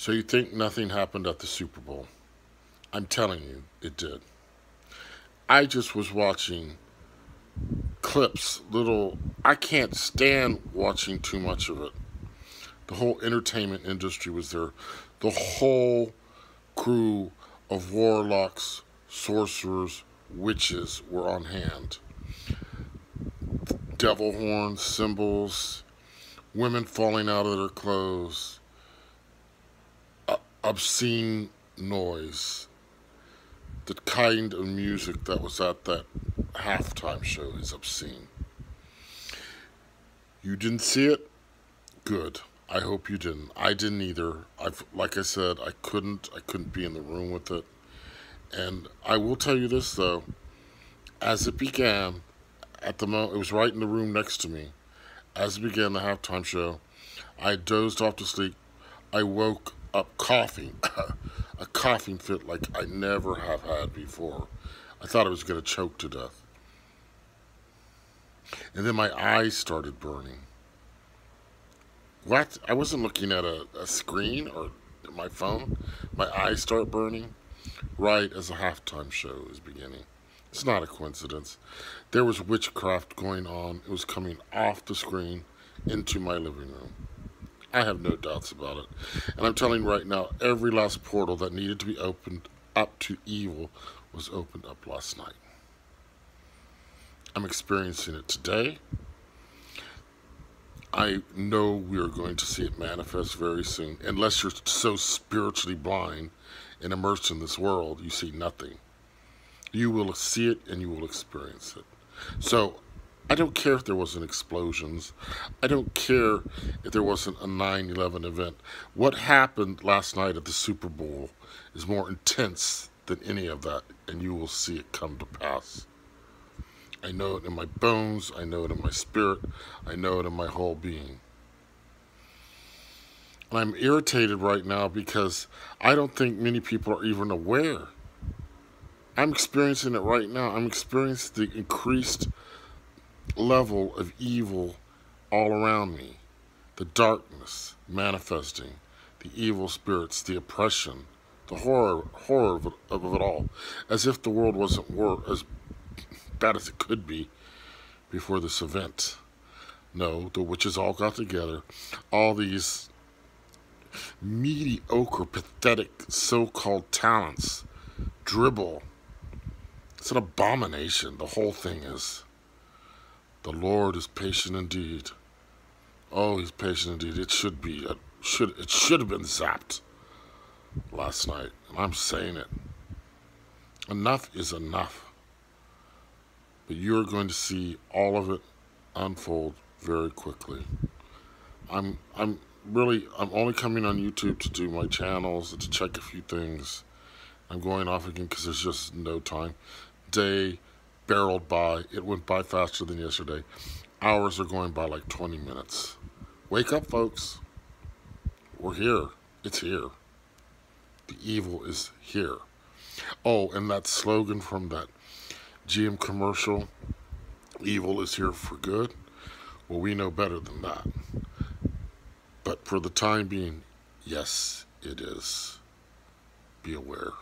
So you think nothing happened at the Super Bowl? I'm telling you, it did. I just was watching clips, little. I can't stand watching too much of it. The whole entertainment industry was there. The whole crew of warlocks, sorcerers, witches were on hand. Devil horns, cymbals, women falling out of their clothes, obscene noise. The kind of music that was at that halftime show is obscene. You didn't see it? Good. I hope you didn't. I didn't either. I've, like I said, I couldn't. I couldn't be in the room with it. And I will tell you this though, as it began, at the moment, it was right in the room next to me. As it began the halftime show, I dozed off to sleep. I woke up coughing, a coughing fit like I never have had before. I thought I was going to choke to death. And then my eyes started burning. What? I wasn't looking at a, a screen or my phone. My eyes start burning right as the halftime show is beginning. It's not a coincidence. There was witchcraft going on. It was coming off the screen into my living room. I have no doubts about it. And I'm telling you right now, every last portal that needed to be opened up to evil was opened up last night. I'm experiencing it today. I know we are going to see it manifest very soon. Unless you're so spiritually blind and immersed in this world, you see nothing. You will see it and you will experience it. So I don't care if there wasn't explosions. I don't care if there wasn't a 9-11 event. What happened last night at the Super Bowl is more intense than any of that, and you will see it come to pass. I know it in my bones. I know it in my spirit. I know it in my whole being. And I'm irritated right now because I don't think many people are even aware I'm experiencing it right now. I'm experiencing the increased level of evil all around me. The darkness manifesting, the evil spirits, the oppression, the horror, horror of it, of it all. As if the world wasn't as bad as it could be before this event. No, the witches all got together. All these mediocre, pathetic so-called talents dribble it's an abomination. The whole thing is. The Lord is patient indeed. Oh, he's patient indeed. It should be. It should. It should have been zapped last night, and I'm saying it. Enough is enough. But you're going to see all of it unfold very quickly. I'm. I'm really. I'm only coming on YouTube to do my channels to check a few things. I'm going off again because there's just no time day barreled by. It went by faster than yesterday. Hours are going by like 20 minutes. Wake up, folks. We're here. It's here. The evil is here. Oh, and that slogan from that GM commercial, evil is here for good. Well, we know better than that. But for the time being, yes, it is. Be aware.